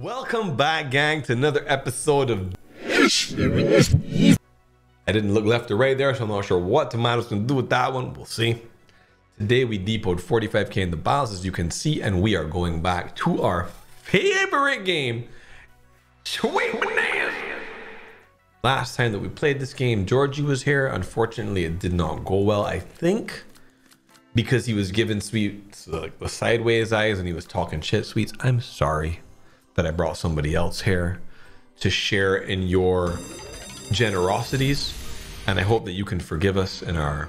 Welcome back, gang, to another episode of. I didn't look left or right there, so I'm not sure what Tomato's gonna do with that one. We'll see. Today we depoted 45k in the balance, as you can see, and we are going back to our favorite game, Sweet Bonanza. Last time that we played this game, Georgie was here. Unfortunately, it did not go well. I think because he was giving sweets like the sideways eyes and he was talking shit. Sweets, I'm sorry that I brought somebody else here to share in your generosities, and I hope that you can forgive us in our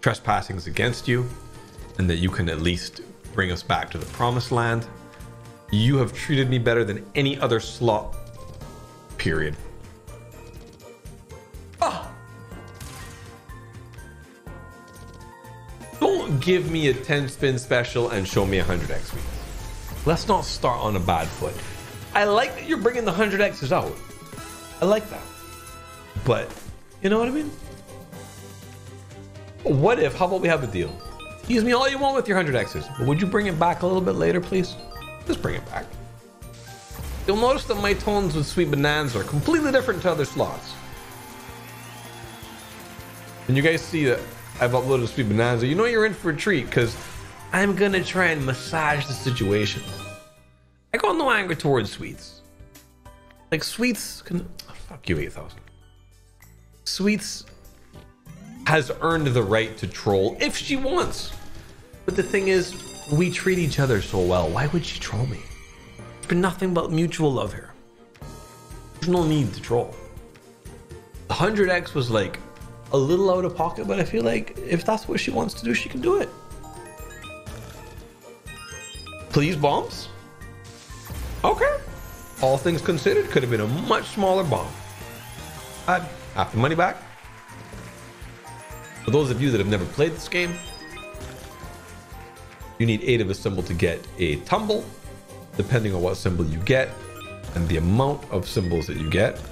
trespassings against you, and that you can at least bring us back to the promised land. You have treated me better than any other slot. Period. Ah. Don't give me a 10 spin special and show me a 100x week. Let's not start on a bad foot. I like that you're bringing the 100x's out. I like that. But, you know what I mean? What if, how about we have a deal? Use me all you want with your 100x's, but would you bring it back a little bit later, please? Just bring it back. You'll notice that my tones with Sweet Bonanza are completely different to other slots. And you guys see that I've uploaded Sweet Bonanza, you know you're in for a treat because I'm gonna try and massage the situation. I got no anger towards Sweets. Like Sweets can oh, fuck you 8000. Sweets has earned the right to troll if she wants. But the thing is, we treat each other so well. Why would she troll me? It's been nothing but mutual love here. There's no need to troll. The 100x was like a little out of pocket, but I feel like if that's what she wants to do, she can do it. Please, bombs? Okay. All things considered, could have been a much smaller bomb. I'd half the money back. For those of you that have never played this game, you need eight of a symbol to get a tumble, depending on what symbol you get and the amount of symbols that you get.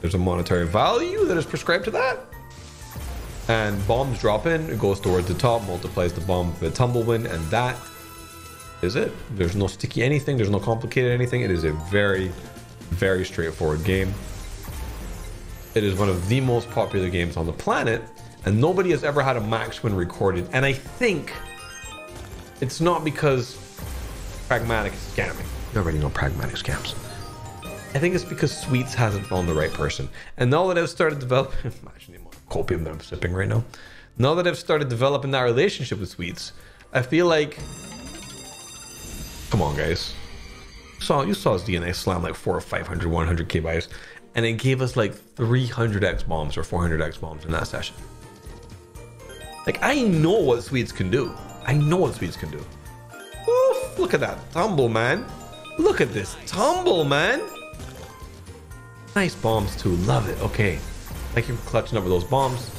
There's a monetary value that is prescribed to that. And bombs drop in, it goes towards the top, multiplies the bomb the tumble win, and that is it. There's no sticky anything, there's no complicated anything. It is a very, very straightforward game. It is one of the most popular games on the planet, and nobody has ever had a max win recorded. And I think it's not because Pragmatic is scamming. You already know Pragmatic scams. I think it's because Sweets hasn't found the right person. And now that I've started developing, imagine the amount of copium that I'm sipping right now. Now that I've started developing that relationship with Sweets, I feel like, come on, guys. You saw you saw his DNA slam like four or 500, 100k buys, and it gave us like 300x bombs or 400x bombs in that session. Like I know what Sweets can do. I know what Sweets can do. Oof, look at that tumble, man. Look at this tumble, man. Nice bombs too. Love it. Okay. Thank you for clutching over those bombs.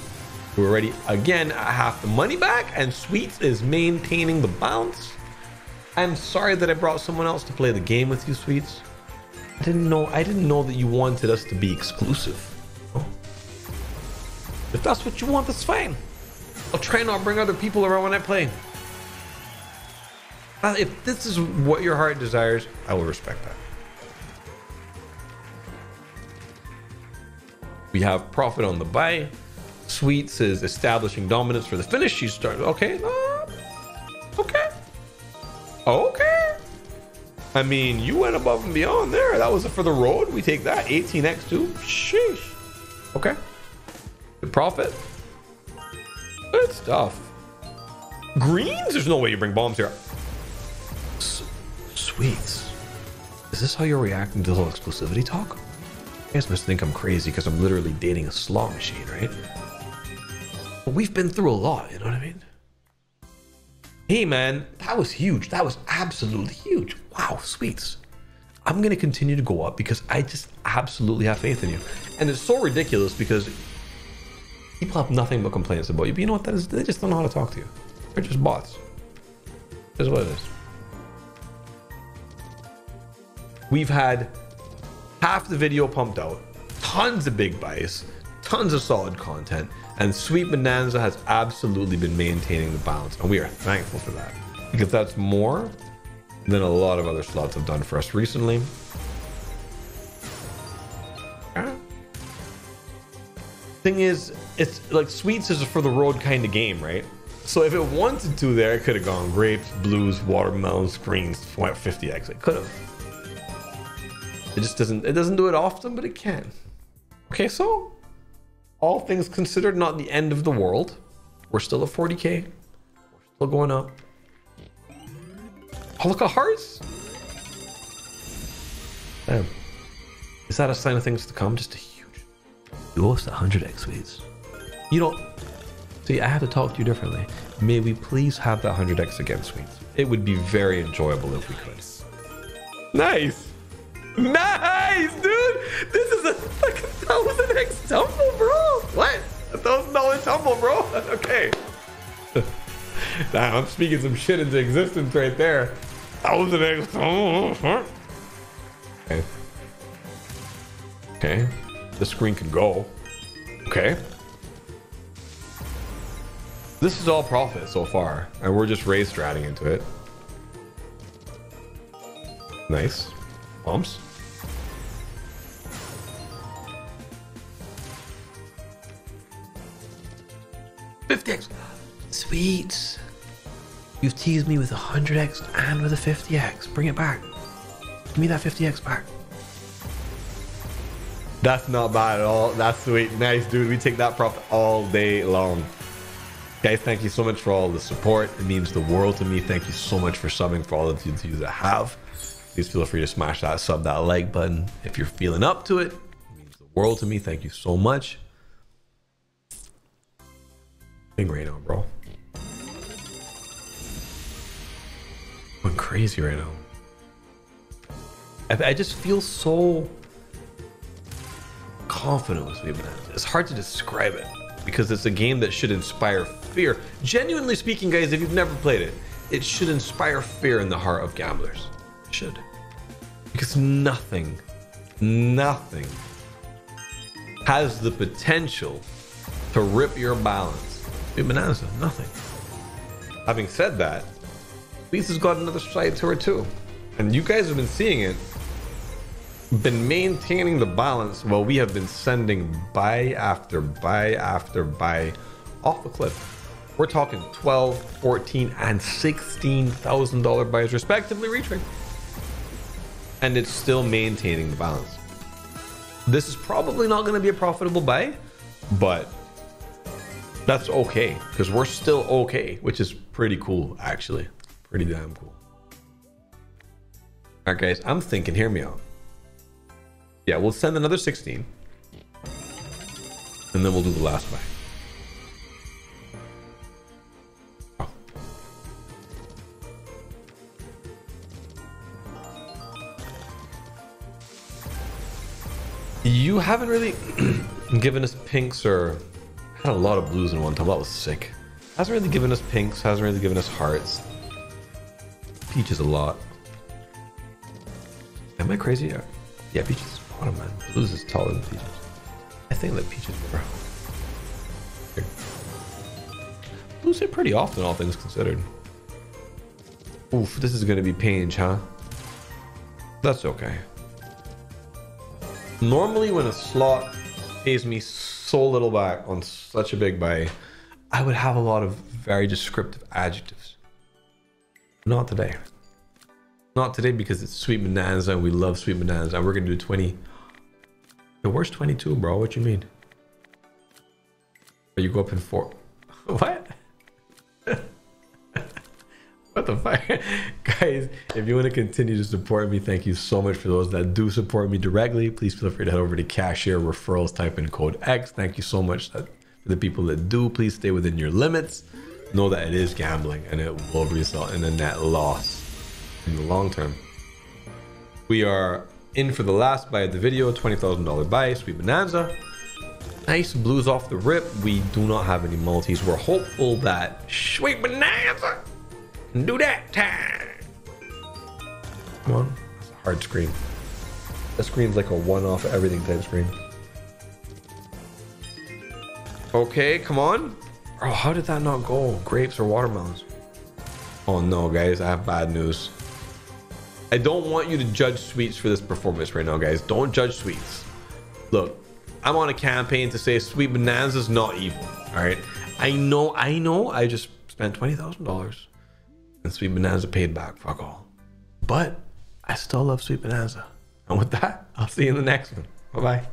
We're ready again half the money back, and Sweets is maintaining the bounce. I'm sorry that I brought someone else to play the game with you, Sweets. I didn't know. I didn't know that you wanted us to be exclusive. Oh. If that's what you want, that's fine. I'll try not bring other people around when I play. If this is what your heart desires, I will respect that. We have profit on the buy. Sweets is establishing dominance for the finish. She's starting. Okay. okay. Okay. I mean, you went above and beyond there. That was it for the road. We take that. 18x2. Sheesh. Okay. Good profit. Good stuff. Greens? There's no way you bring bombs here. S- sweets. Is this how you're reacting to the whole exclusivity talk? You guys must think I'm crazy because I'm literally dating a slot machine, right? But we've been through a lot, you know what I mean? Hey man, that was huge. That was absolutely huge. Wow, sweets. I'm gonna continue to go up because I just absolutely have faith in you. And it's so ridiculous because people have nothing but complaints about you. But you know what that is? They just don't know how to talk to you. They're just bots. That's what it is. We've had half the video pumped out, tons of big buys, tons of solid content, and Sweet Bonanza has absolutely been maintaining the balance, and we are thankful for that. Because that's more than a lot of other slots have done for us recently. Ah. Thing is, it's like sweets is a for the road kind of game, right? So if it wanted to there, it could have gone grapes, blues, watermelons, greens, 50x. It could have. It just doesn't it doesn't do it often, but it can. Okay, so all things considered, not the end of the world. We're still at 40k. We're still going up. Oh, look at hearts. Damn. Is that a sign of things to come? Just a huge. You lost 100x sweets. You don't. See, I have to talk to you differently. May we please have that 100x again, sweets? It would be very enjoyable if we could. Nice. Nice, dude. This is a fucking thousand X tumble, bro. Thousand dollar tumble, bro. Okay. nah, I'm speaking some shit into existence right there. Thousand X tumble. Okay. Okay. The screen can go. Okay. This is all profit so far, and we're just race stratting into it. Nice. Bumps. Fifty X. Sweet. You've teased me with a 100x and with a 50x. Bring it back. Give me that 50x back. That's not bad at all. That's sweet. Nice, dude. We take that profit all day long. Guys, thank you so much for all the support. It means the world to me. Thank you so much for subbing for all of you that have. Please feel free to smash that sub, that like button if you're feeling up to it. It means the world to me. Thank you so much. Thing right now, bro. Going crazy right now. I, I just feel so confident with Sweet Bonanza. It's hard to describe it because it's a game that should inspire fear. Genuinely speaking, guys, if you've never played it, it should inspire fear in the heart of gamblers. It should. Because nothing, nothing has the potential to rip your balance. Sweet Bonanza, nothing. Having said that, Lisa's got another side to her too. And you guys have been seeing it been maintaining the balance while we have been sending buy after buy after buy off the cliff. We're talking 12, 14, and 16,000 dollar buys respectively reaching. And it's still maintaining the balance. This is probably not going to be a profitable buy, but that's okay because we're still okay, which is pretty cool actually. Pretty damn cool. All right, guys, I'm thinking, hear me out. Yeah, we'll send another 16. And then we'll do the last buy. Oh. You haven't really given us pinks or had a lot of blues in one time. That was sick. Hasn't really given us pinks, hasn't really given us hearts. Peaches a lot. Am I crazy? Yeah, peaches. Is bottom man. Blues is taller than peaches. I think that peaches bro. Blues hit pretty often, all things considered. Oof, this is gonna be pinch, huh? That's okay. Normally when a slot pays me little back on such a big buy, I would have a lot of very descriptive adjectives. Not today. Not today because it's Sweet Bonanza. We love Sweet Bonanza. And we're going to do 20. The worst 22, bro. What you mean? You go up in four. what? What the fuck? Guys, if you want to continue to support me, thank you so much for those that do support me directly. Please feel free to head over to Cashier Referrals, type in code X. Thank you so much for the people that do. Please stay within your limits know that it is gambling and it will result in a net loss in the long term. We are in for the last buy of the video, $20,000 buy, Sweet Bonanza. Nice blues off the rip. We do not have any multis. We're hopeful that Sweet Bonanza do that time. Come on. That's a hard screen. That screen's like a one-off everything type screen. Okay, come on. Oh, how did that not go? Grapes or watermelons? Oh no, guys, I have bad news. I don't want you to judge Sweets for this performance right now, guys. Don't judge Sweets. Look, I'm on a campaign to say Sweet Bonanza is not evil. All right. I know, I know, I just spent $20,000 and Sweet Bonanza paid back. Fuck all. But I still love Sweet Bonanza. And with that, I'll see you in the next one. Bye bye.